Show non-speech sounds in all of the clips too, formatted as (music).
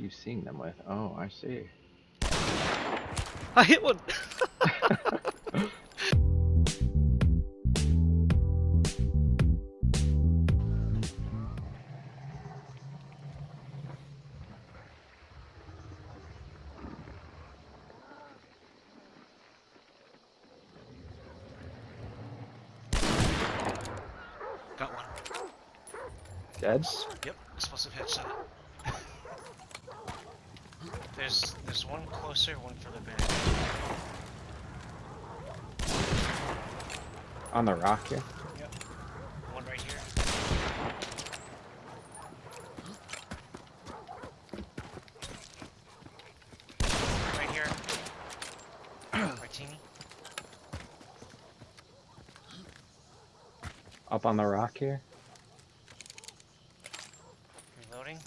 you seeing them with? Oh, I see. I hit one. (laughs) Got one. Dead? Yep, explosive headshot. there's there's one closer, one further back. On the rock here. Yep. One right here. Right here. (coughs) Martini. Up on the rock here. Reloading.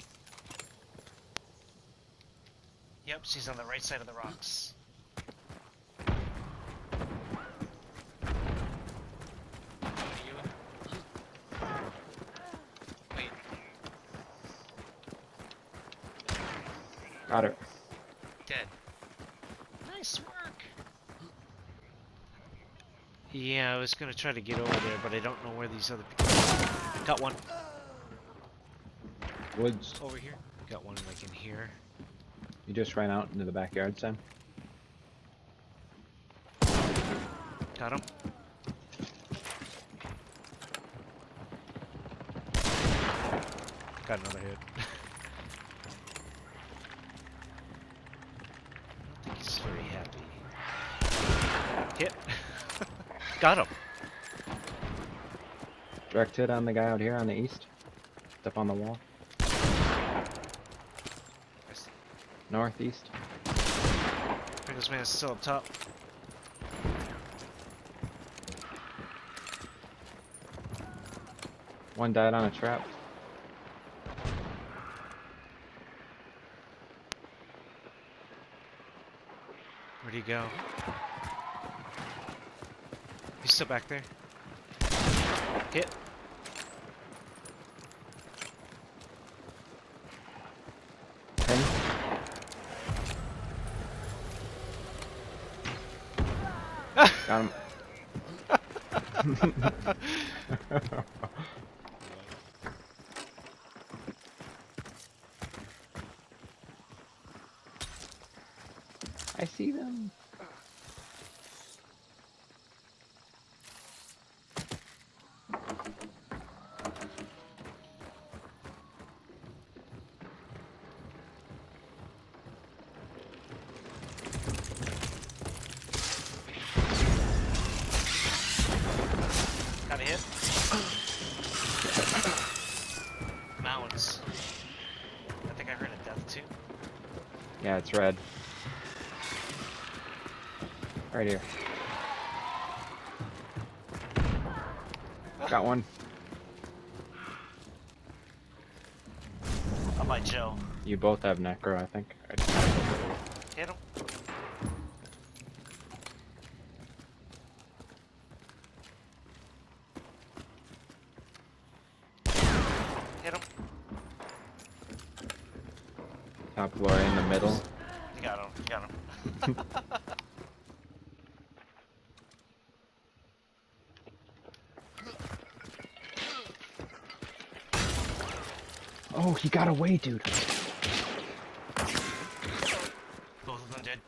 Yep, she's on the right side of the rocks. What are you? Wait, Got her. dead. Nice work. Yeah, I was gonna try to get over there, but I don't know where these other people. Got one Woods. over here. Got one like in here. You just ran out into the backyard, Sam. Got him. Got another hit. (laughs) I don't think he's very happy. Hit. Got him. Direct hit on the guy out here on the east. Up on the wall. Northeast. I think this man's still up top. One died on a trap. Where'd he go? He's still back there. Hit. Pin. (laughs) Got him. (laughs) (laughs) I see them. Got a hit. Mountains. I think I heard a death too. Yeah, it's red. Right here. Got one. Up by Joe. You both have necro, I think. Hit him. Hit him. Top floor in the middle. You got him. You got him. (laughs) Oh, he got away, dude. Both of them dead.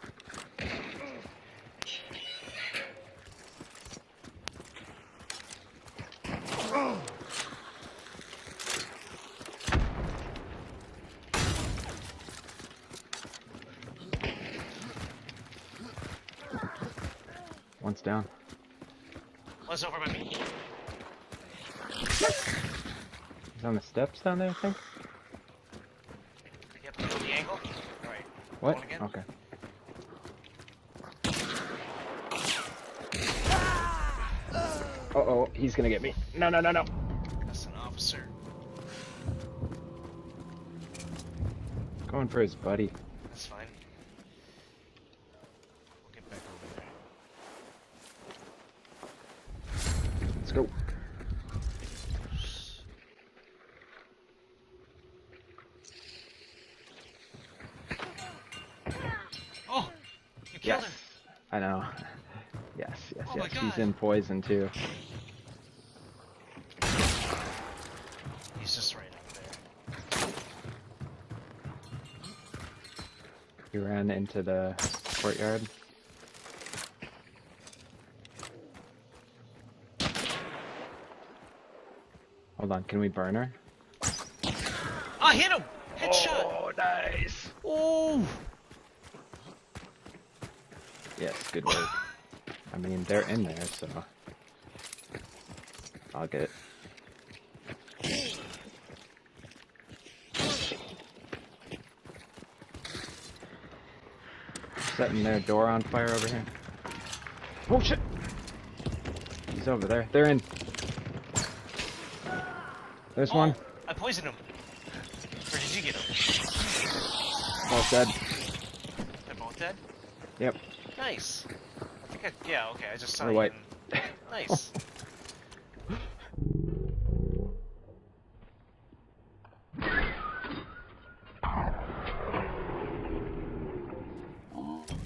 One's down. One's over by me. He's on the steps down there, I think. You have to the angle. Alright. What? Again? Okay. Uh oh, he's gonna get me. No, no, no, no. That's an officer. Going for his buddy. go. Oh, you killed yes. Him. I know. Yes, yes, oh yes. He's in poison too. He's just right up there. He ran into the courtyard. Hold on, can we burn her? I hit him! Headshot! Oh, nice! Oh! Yes, good work. I mean, they're in there, so I'll get it. Setting their door on fire over here. Oh shit! He's over there. They're in. There's Oh, one. I poisoned him. Where did you get him? Both dead. They're both dead? Yep. Nice. I think I, yeah, okay, I just saw you. white. and- (laughs) (laughs) Nice.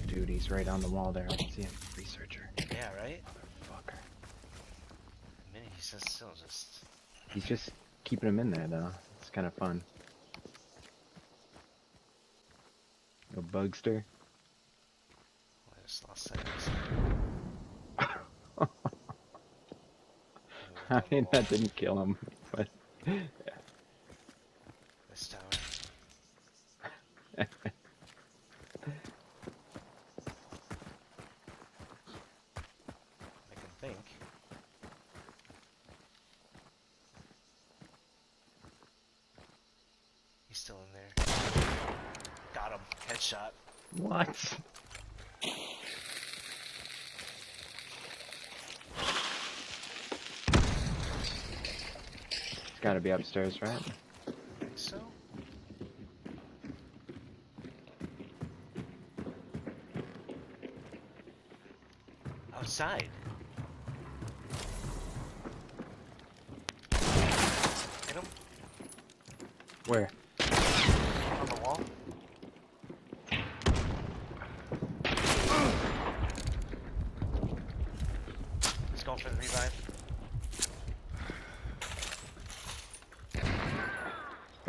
Dude, he's right on the wall there. I can see him. Researcher. yeah, right? Fucker. I mean, he's just still just. He's just keeping him in there, though. It's kind of fun. No bugster. I just lost sight (laughs) I mean, that didn't kill him, but This tower. (laughs) I can think. He's still in there. Got him. Headshot. what? It's gotta be upstairs, right? think so. Outside. Hit him Where? on the wall. He's going for the revive.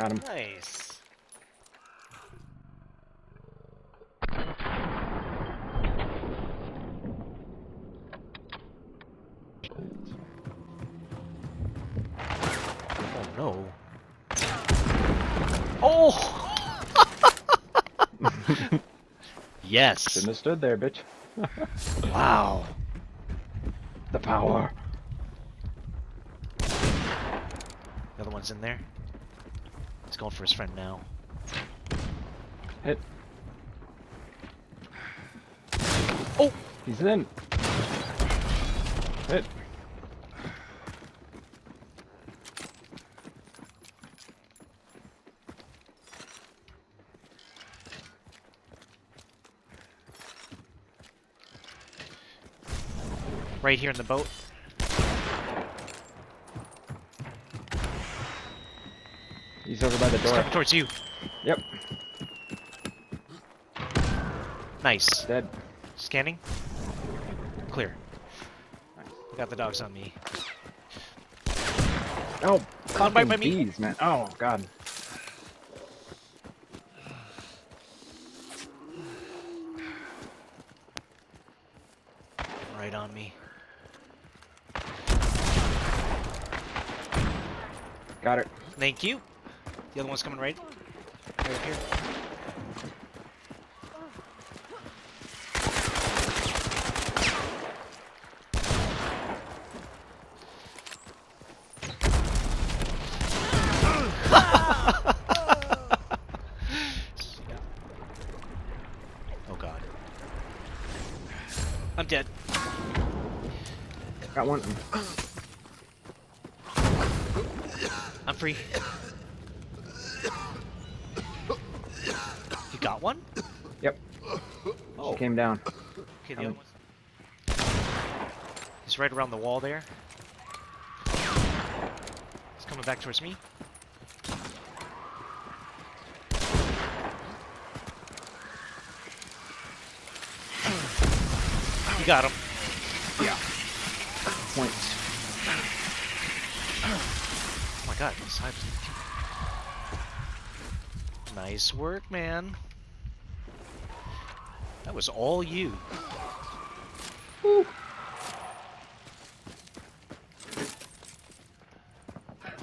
Got him. Nice. Oh no. Oh! (laughs) yes. Shouldn't have stood there, bitch. (laughs) Wow. The power. The other one's in there. Going for his friend now. Hit. Oh! He's in. Hit. Right here in the boat. He's over by the He's door. coming towards you. Yep. Nice. Dead. Scanning. Clear. I got the dogs on me. Oh, caught by fucking by me. bees, man. Oh god. Right on me. Got it. Thank you. The other one's coming right. Right up here. (laughs) oh god. I'm dead. Got one. I'm free. Got one? Yep. Oh, She came down. okay, the other one's... He's right around the wall there. He's coming back towards me. You got him. Yeah. Point. Oh my god, this Nice work, man. That was all you.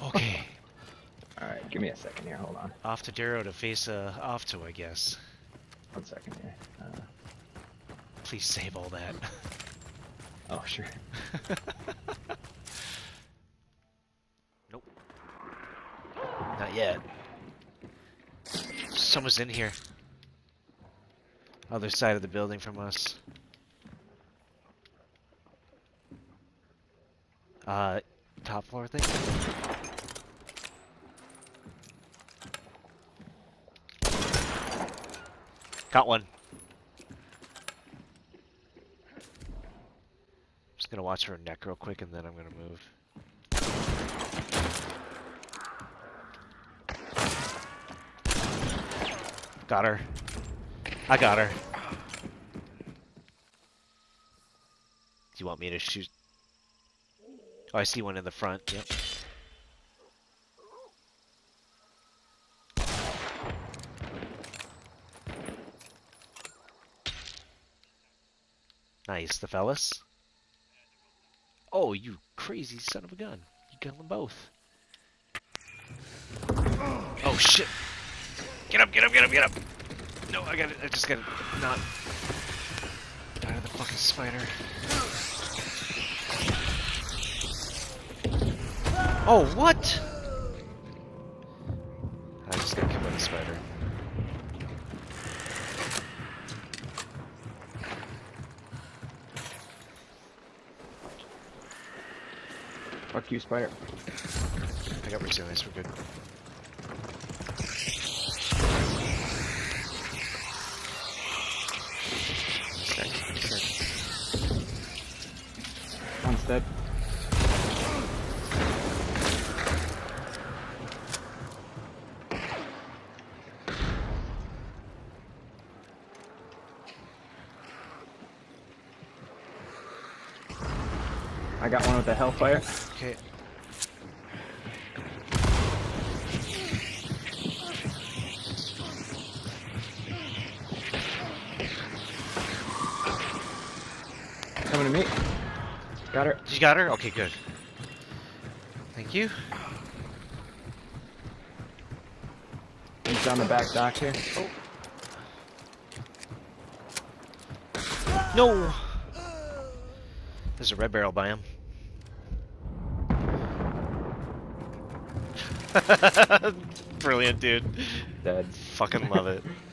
Okay, (laughs) Alright, give me a second here. Hold on. off to Darrow to face uh, off to, I guess. One second here. Uh, Please save all that. (laughs) oh, sure. (laughs) nope. Not yet. Someone's in here. Other side of the building from us. Uh, top floor thing? Got one. Just gonna watch her neck real quick and then I'm gonna move. Got her. I got her. Do you want me to shoot? Oh, I see one in the front. Yep. Nice, the fellas. Oh, you crazy son of a gun. You killed them both. Oh, shit. Get up, get up, get up, get up. No, I got it. I just got to not die to the fucking spider. Oh, what? I just got killed by the spider. Fuck you, spider. I got resilience, we're good. The hellfire. Okay. Coming to me. Got her. You got her? Okay, good. Thank you. He's on the back dock here. Oh. No! There's a red barrel by him. (laughs) Brilliant, dude. Dead. Fucking love it. (laughs)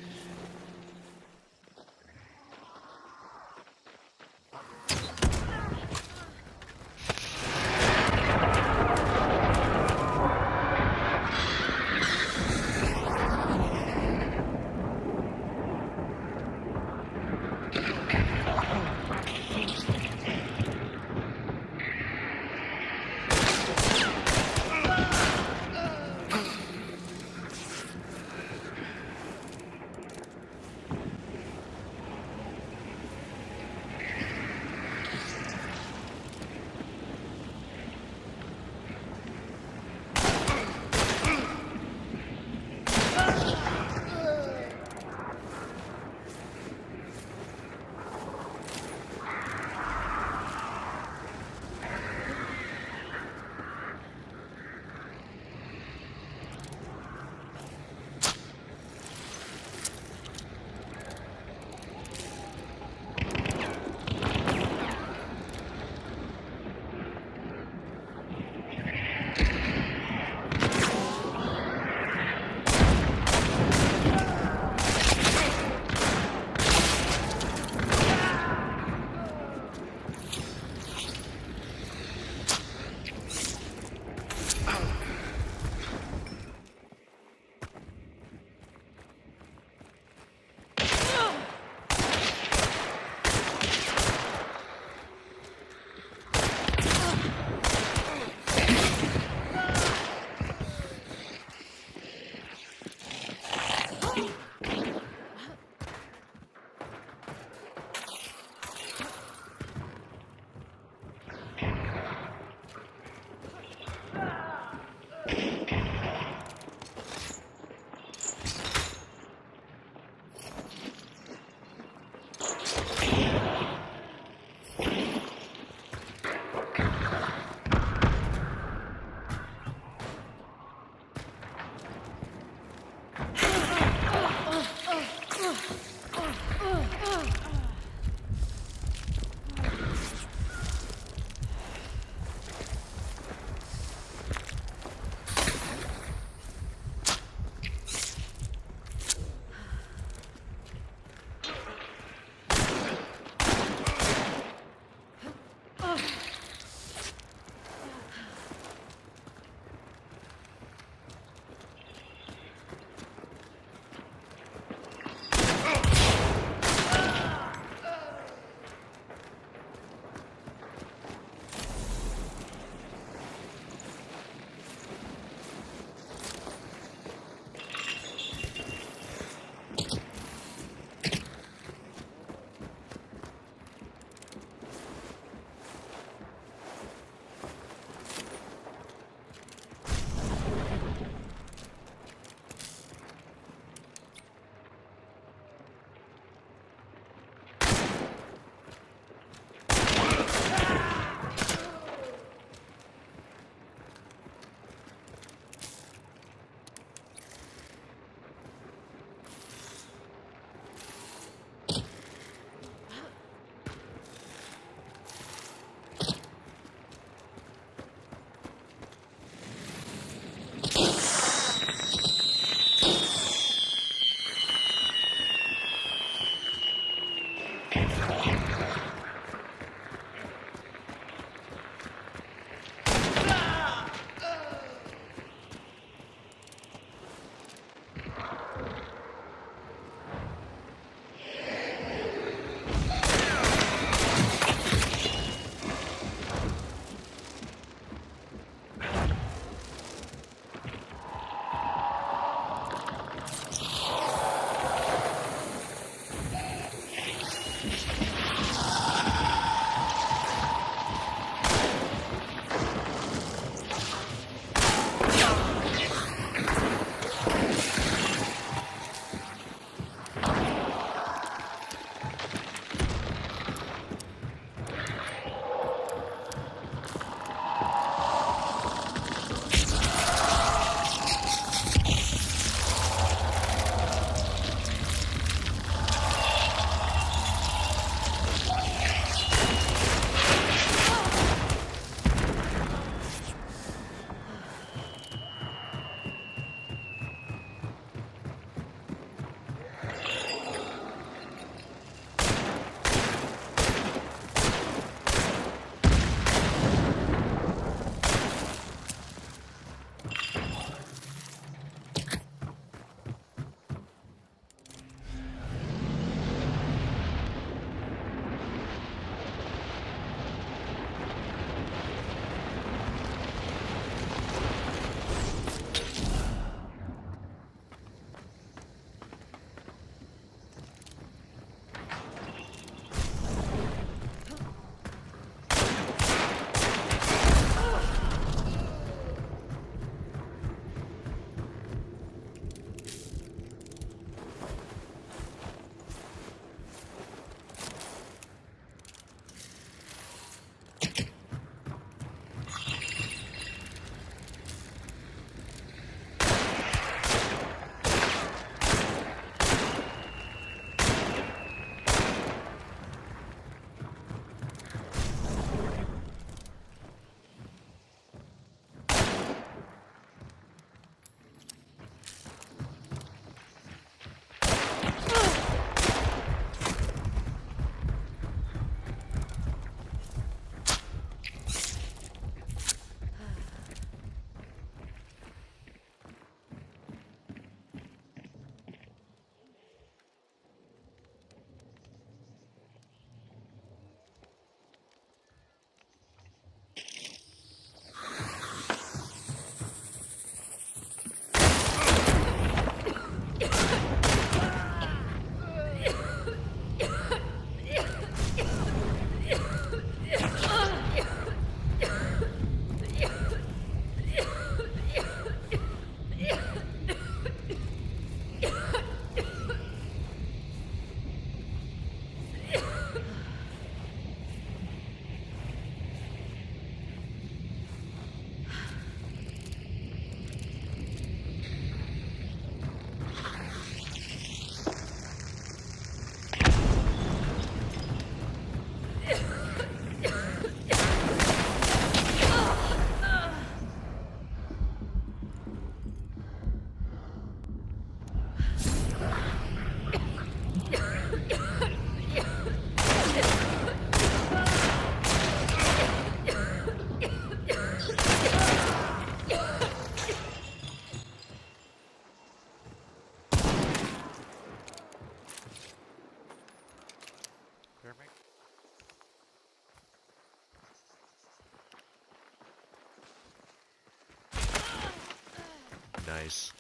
Nice.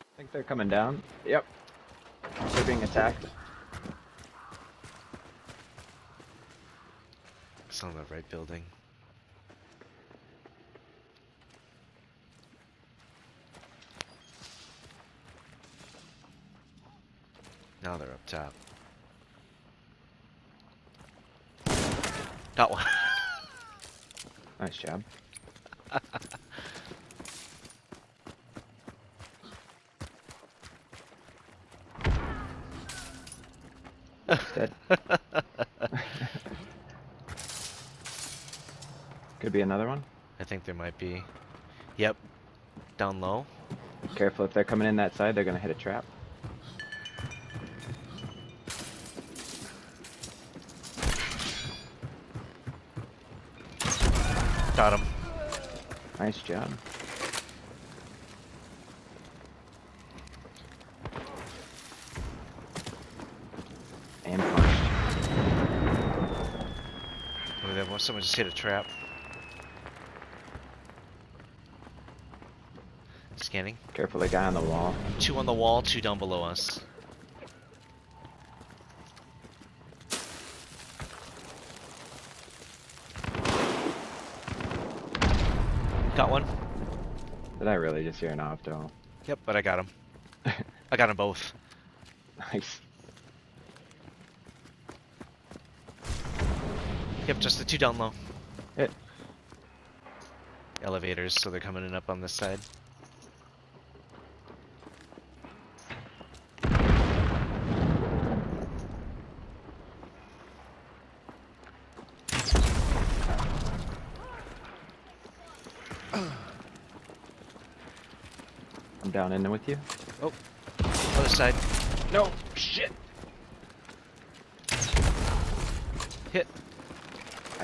I think they're coming down. Yep. They're being attacked. It's on the right building. Now they're up top. Got one. (laughs) Nice job. Dead. (laughs) Could be another one. I think there might be. Yep. Down low. Careful, if they're coming in that side, they're gonna hit a trap. Got him. Nice job. And punched. Over there. Someone just hit a trap. Scanning. Careful, the guy on the wall. Two on the wall, two down below us. Got one. Did I really just hear an opto? Yep, but I got him. (laughs) I got them both. Nice. Yep, just the two down low. Hit. Elevators, so they're coming in up on this side. I'm down in there with you. Oh, other side. No! Shit! Hit.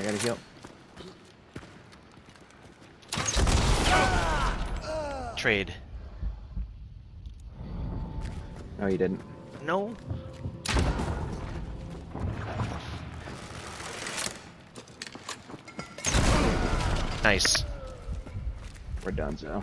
I gotta heal. Trade. No, you didn't. No. Nice. We're done, so.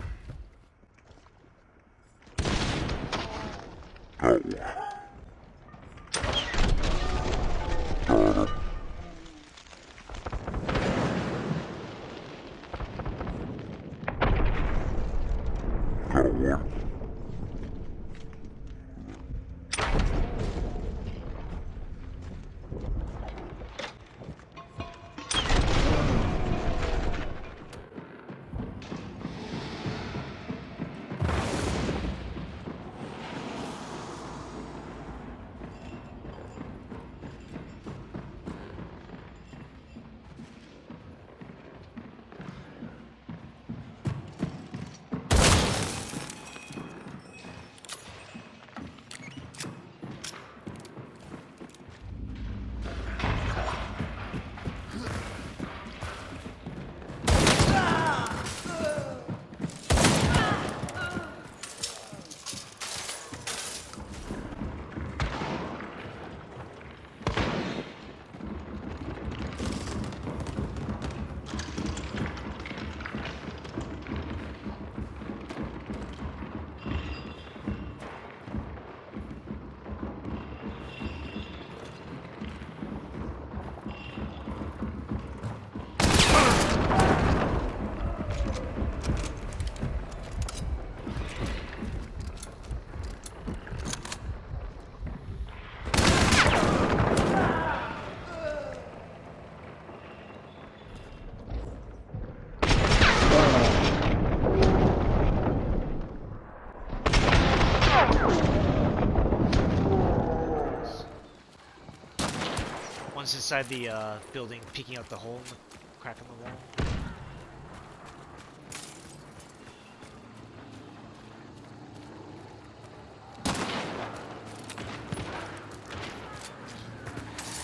One's inside the uh, building, peeking out the hole in the crack in the wall.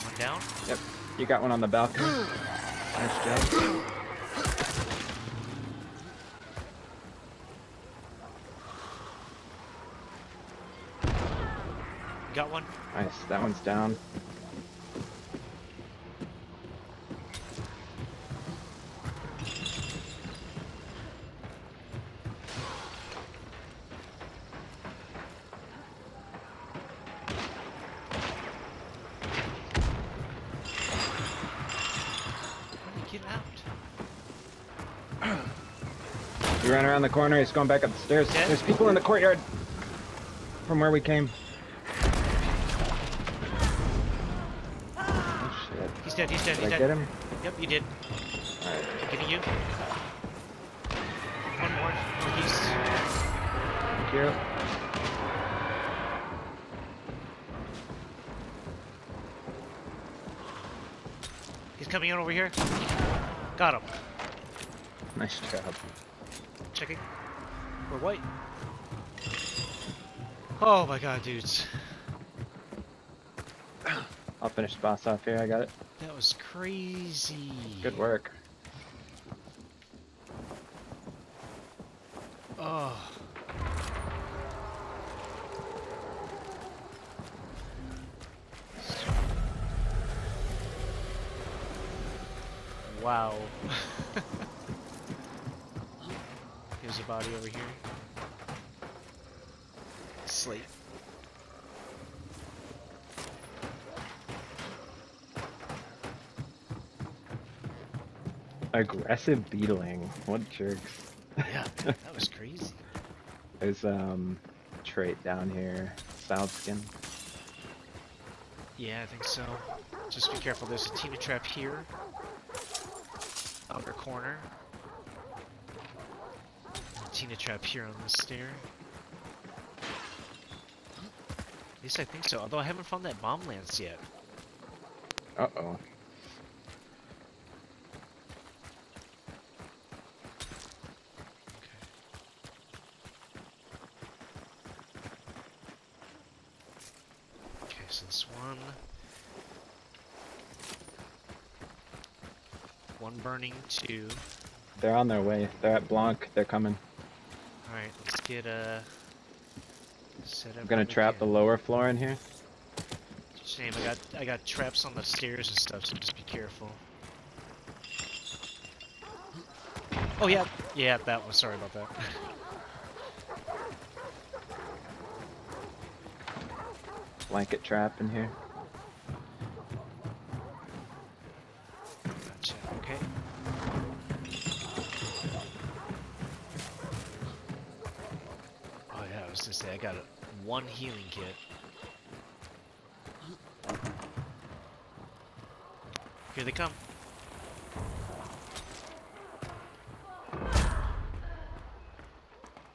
One down. Yep. You got one on the balcony. nice job. Got one. Nice. That one's down. ran around the corner. He's going back up the stairs. Dead? There's people in the courtyard from where we came. Oh shit! He's dead, he's dead, Did he's I dead. get him? Yep, you did. Alright. Getting you. One more. Northeast. Thank you. He's coming in over here. Got him. Nice job. Checking. We're white. Oh my god, dudes. I'll finish the boss off here. I got it. That was crazy. Good work. Oh. Wow. Here's a body over here. Slate. Aggressive beetling. What jerks. Yeah, that was crazy. (laughs) There's um trait down here. South skin. Yeah, I think so. Just be careful, there's a Tina trap here. Outer corner. A Tina trap here on the stair. At least I think so, although I haven't found that bomb lance yet. Uh oh. Okay, so this one. One burning, two. They're on their way. They're at Blanc. They're coming. Alright, let's get uh set up. I'm gonna trap the lower floor in here. Shame, I got I got traps on the stairs and stuff, so just be careful. Oh yeah, yeah, that was sorry about that. Blanket trap in here. One healing kit. Here they come.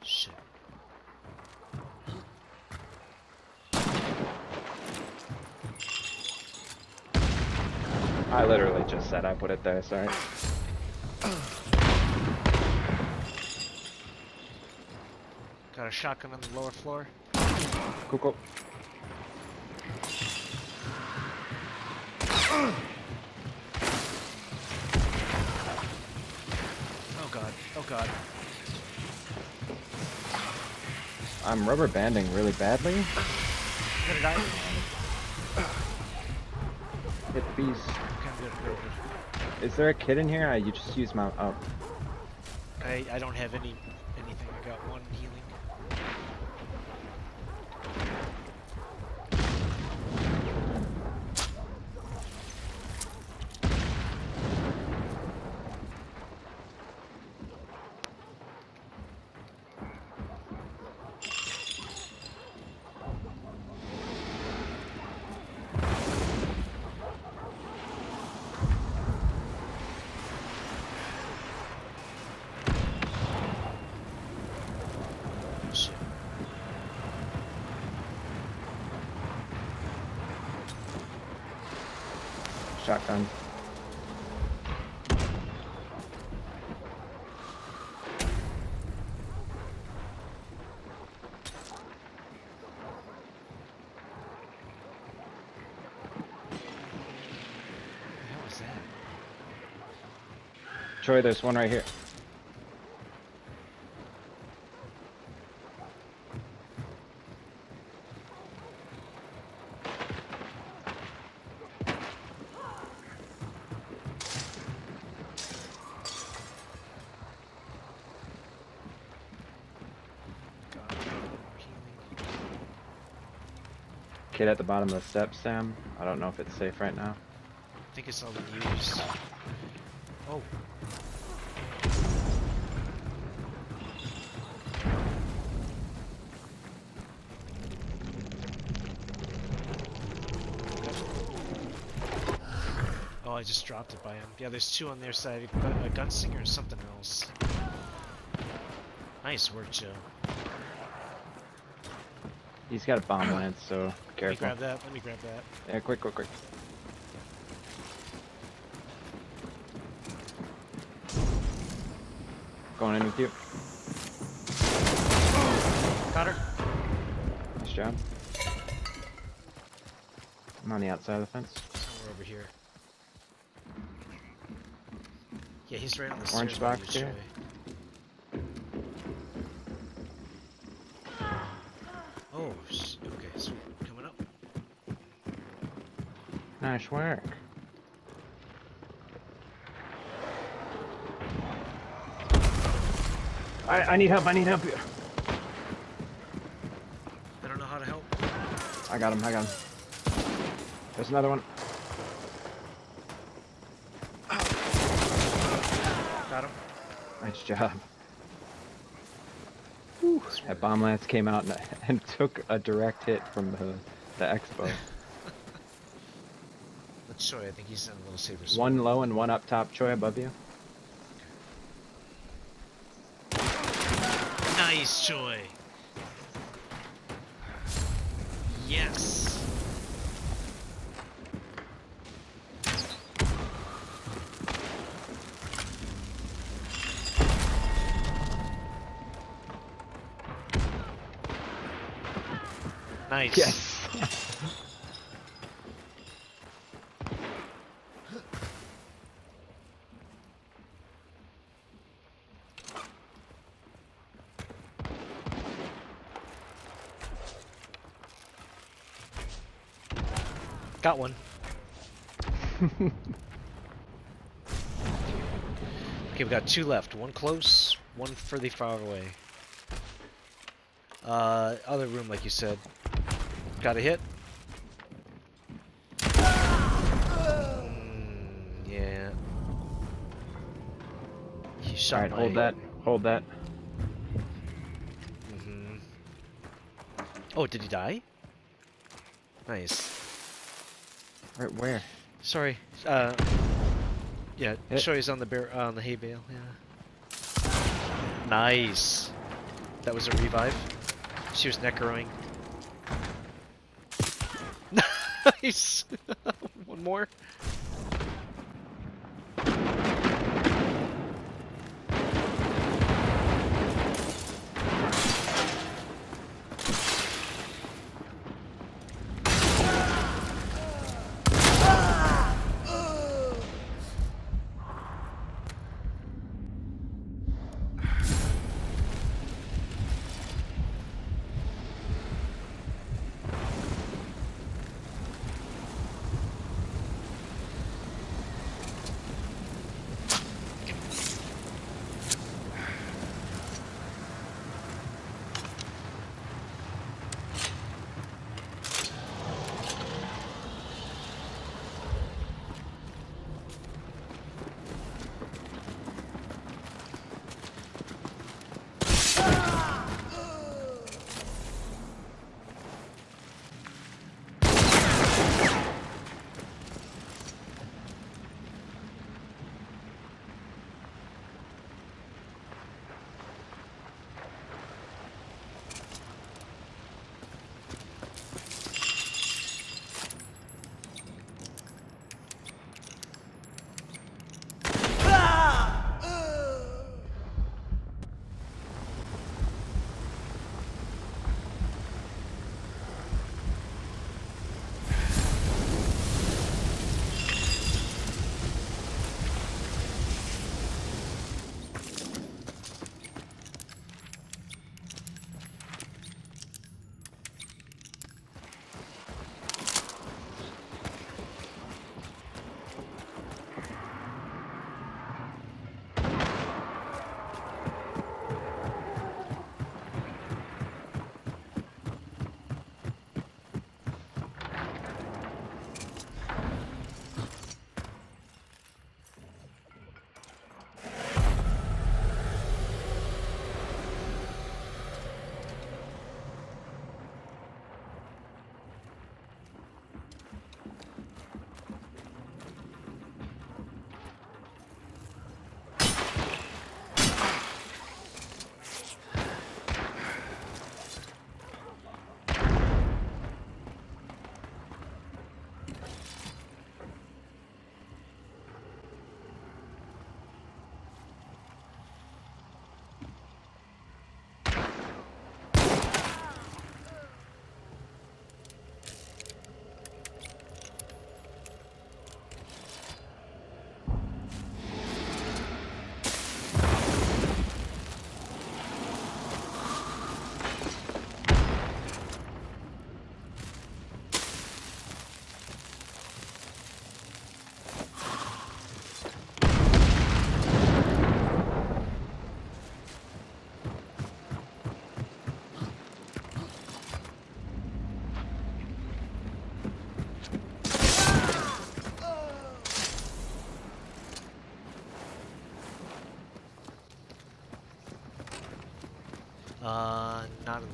Shit. I literally just said I put it there. Sorry. Got a shotgun on the lower floor. Cool. Oh god. Oh god. I'm rubber banding really badly. I'm gonna die. Hit the bees. Okay, good, good, good. Is there a kid in here? I you just use my oh. I I don't have any anything. I got one healing. Shit. Shotgun. What the hell is that? Troy, there's one right here. kid at the bottom of the steps, Sam. I don't know if it's safe right now. I think it's all the news. Oh. Oh, I just dropped it by him. Yeah, there's two on their side, a gunslinger or something else. Nice work, Joe. He's got a bomb lance, so careful. Let me grab that. Let me grab that. Yeah, quick, quick, quick. Going in with you. Got her. Nice job. I'm on the outside of the fence. Somewhere over here. Yeah, he's right on the Orange box here? Joey. Oh, sh- okay, so coming up. Nice work. I, I need help, I need help here. I don't know how to help. I got him, I got him. There's another one. Got him. Nice job. Whew, that bomb lance came out and, and (laughs) took a direct hit from the, the expo. You. I think he's in a little saber sword. one low and one up top, Choi, above you. Nice, Choi! Yes. Nice. Yes! Got one. (laughs) okay, we got two left. One close, one further far away. Uh, other room, like you said. Got a hit. Mm, yeah. He shot Alright, hold my- that, hold that. Mhm. Oh, did he die? Nice. Right where? Sorry. Uh, yeah, Hit. he's on the bear on the hay bale. Yeah. Nice. That was a revive. She was necroing. (laughs) nice. (laughs) One more.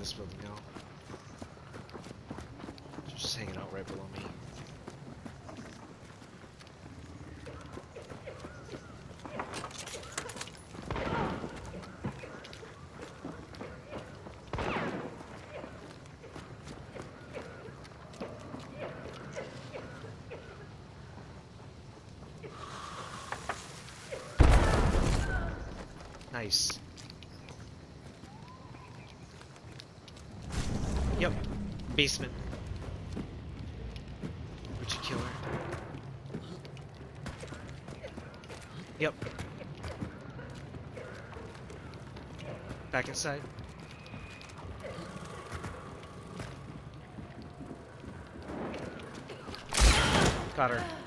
This building. Just hanging out right below me. Nice. Yep. Basement. Would you kill her? Yep. Back inside. Got her.